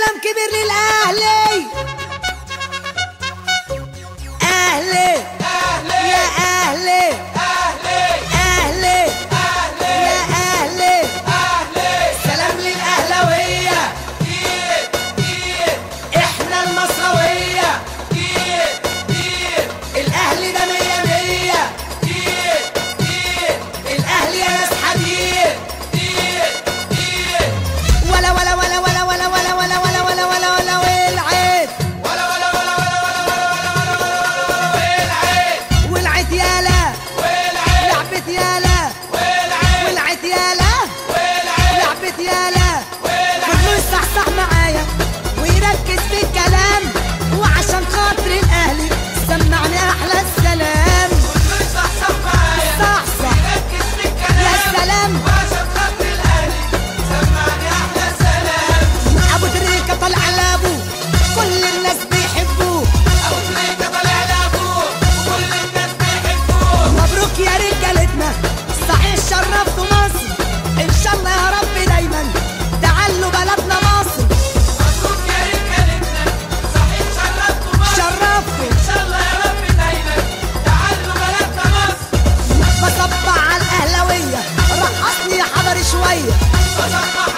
سلام كبير للأهلي. شرفت مصر إن شاء الله يا رب دايما. تعالوا بلدنا مصر. مبروك يا ريت صحيح شرفتوا مصر شرفتوا إن شاء الله يا رب دايما. تعالوا بلدنا مصر. بصبع على الأهلاوية. رقصني يا حضري شوية. بصبع